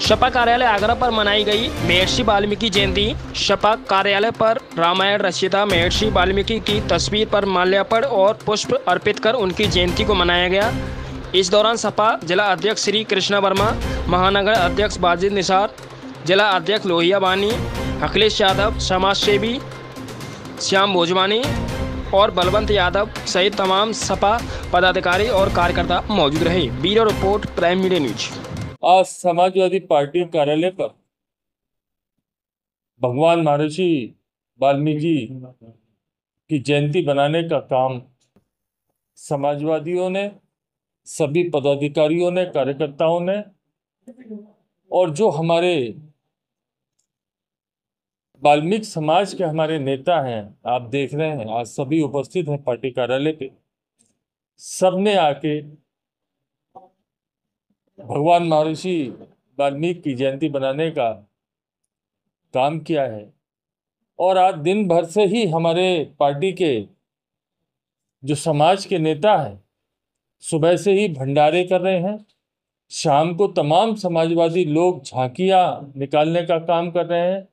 शपा कार्यालय आगरा पर मनाई गई महर्षि वाल्मीकि जयंती। शपा कार्यालय पर रामायण, रचिता, महर्षि वाल्मीकि की तस्वीर पर माल्यार्पण और पुष्प अर्पित कर उनकी जयंती को मनाया गया। इस दौरान सपा जिला अध्यक्ष श्री कृष्णा वर्मा, महानगर अध्यक्ष बाजिद निसार, जिला अध्यक्ष लोहिया बानी, अखिलेश यादव समाज सेवी श्याम भोजवानी और बलवंत यादव सहित तमाम सपा पदाधिकारी और कार्यकर्ता मौजूद रहे। Bureau report, prime media news. आज समाजवादी पार्टी कार्यालय पर भगवान महर्षि वाल्मीकि की जयंती बनाने का काम समाजवादियों ने, सभी पदाधिकारियों ने, कार्यकर्ताओं ने और जो हमारे वाल्मीकि समाज के हमारे नेता हैं, आप देख रहे हैं, आज सभी उपस्थित हैं पार्टी कार्यालय पे सबने आके भगवान महर्षि वाल्मीकि की जयंती बनाने का काम किया है। और आज दिन भर से ही हमारे पार्टी के जो समाज के नेता हैं, सुबह से ही भंडारे कर रहे हैं। शाम को तमाम समाजवादी लोग झांकियाँ निकालने का काम कर रहे हैं।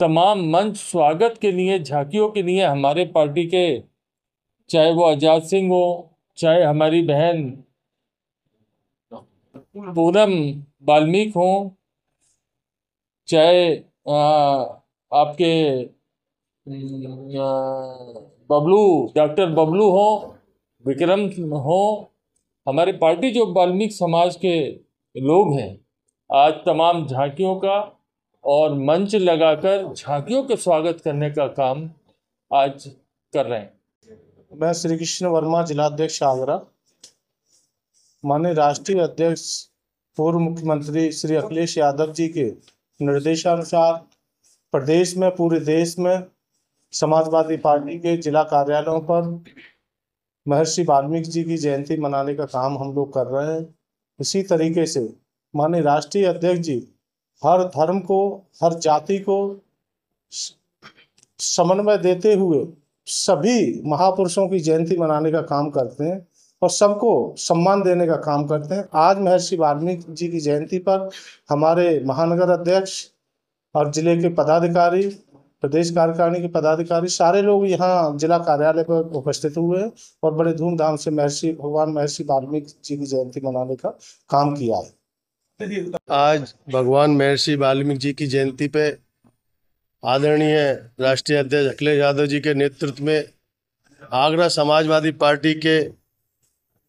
तमाम मंच स्वागत के लिए, झांकियों के लिए हमारे पार्टी के, चाहे वो आज़ाद सिंह हो, चाहे हमारी बहन पूनम, वाल्मीकि हो, चाहे आपके बबलू, डॉक्टर बबलू हो, विक्रम हो, हमारे पार्टी जो वाल्मीकि समाज के लोग हैं, आज तमाम झांकियों का और मंच लगाकर झांकियों के स्वागत करने का काम आज कर रहे हैं। मैं श्री कृष्ण वर्मा जिलाध्यक्ष आगरा। माननीय राष्ट्रीय अध्यक्ष, पूर्व मुख्यमंत्री श्री अखिलेश यादव जी के निर्देशानुसार प्रदेश में, पूरे देश में समाजवादी पार्टी के जिला कार्यालयों पर महर्षि वाल्मीकि जी की जयंती मनाने का काम हम लोग कर रहे हैं। इसी तरीके से माननीय राष्ट्रीय अध्यक्ष जी हर धर्म को, हर जाति को समन्वय देते हुए सभी महापुरुषों की जयंती मनाने का काम करते हैं। और सबको सम्मान देने का काम करते हैं। आज महर्षि वाल्मीकि जी की जयंती पर हमारे महानगर अध्यक्ष और ज़िले के पदाधिकारी, प्रदेश कार्यकारिणी के पदाधिकारी, सारे लोग यहाँ जिला कार्यालय पर उपस्थित हुए और बड़े धूमधाम से महर्षि, भगवान महर्षि वाल्मीकि जी की जयंती मनाने का काम किया है। आज भगवान महर्षि वाल्मीकि जी की जयंती पे आदरणीय राष्ट्रीय अध्यक्ष अखिलेश यादव जी के नेतृत्व में आगरा समाजवादी पार्टी के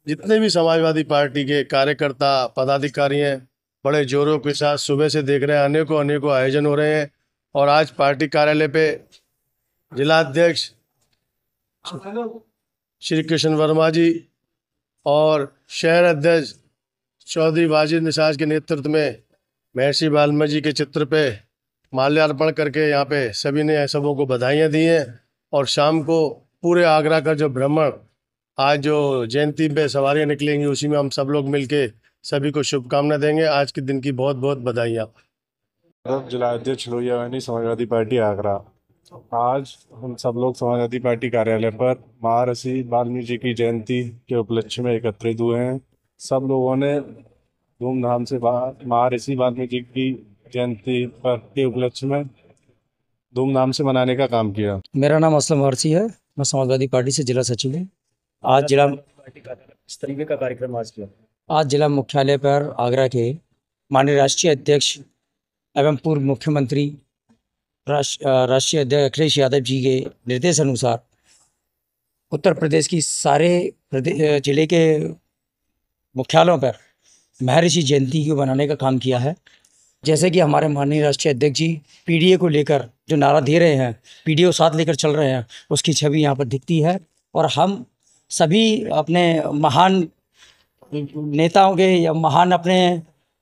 जितने भी समाजवादी पार्टी के कार्यकर्ता पदाधिकारी हैं बड़े जोरों के साथ सुबह से देख रहे हैं अनेकों अनेकों आयोजन हो रहे हैं और आज पार्टी कार्यालय पे जिलाध्यक्ष श्री कृष्ण वर्मा जी और शहर अध्यक्ष चौधरी वाजिद निसाज के नेतृत्व में महर्षि वाल्मीकि जी के चित्र पे माल्यार्पण करके यहाँ पे सभी ने सबों को बधाइयाँ दी हैं और शाम को पूरे आगरा का जो भ्रमण आज जो जयंती पे सवारियाँ निकलेंगी उसी में हम सब लोग मिलके सभी को शुभकामना देंगे। आज के दिन की बहुत बहुत बधाइयाँ। जिला अध्यक्ष लोहिया वानी समाजवादी पार्टी आगरा। आज हम सब लोग समाजवादी पार्टी कार्यालय पर महर्षि वाल्मीकि जी की जयंती के उपलक्ष्य में एकत्रित हुए हैं। सब लोगों ने धूमधाम से महर्षि वाल्मीकि जी की जयंती पर के उपलक्ष्य में धूमधाम से मनाने का काम किया। मेरा नाम असलम वारसी है। मैं समाजवादी पार्टी से जिला सचिव हूँ। आज जिला इस तरीके का कार्यक्रम आज किया। आज जिला मुख्यालय पर आगरा के माननीय राष्ट्रीय अध्यक्ष एवं पूर्व मुख्यमंत्री राष्ट्रीय अध्यक्ष अखिलेश यादव जी के निर्देश अनुसार उत्तर प्रदेश की सारे ज़िले के मुख्यालयों पर महर्षि जयंती को बनाने का काम किया है। जैसे कि हमारे माननीय राष्ट्रीय अध्यक्ष जी पीडीए को लेकर जो नारा दे रहे हैं पीडीओ साथ लेकर चल रहे हैं उसकी छवि यहाँ पर दिखती है और हम सभी अपने महान नेताओं के या महान अपने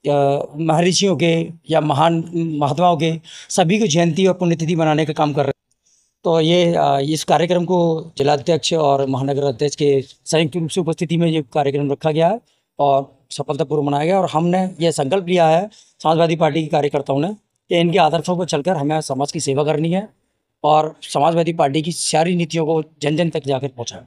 महर्षियों के या महान महात्माओं के सभी को जयंती और पुण्यतिथि मनाने का काम कर रहे हैं। तो ये इस कार्यक्रम को जिलाध्यक्ष और महानगर अध्यक्ष के संयुक्त रूप से उपस्थिति में ये कार्यक्रम रखा गया है और सफलतापूर्वक मनाया गया और हमने ये संकल्प लिया है समाजवादी पार्टी के कार्यकर्ताओं ने कि इनके आदर्शों पर चलकर हमें समाज की सेवा करनी है और समाजवादी पार्टी की सारी नीतियों को जन जन तक जाकर पहुँचाएँ।